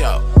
right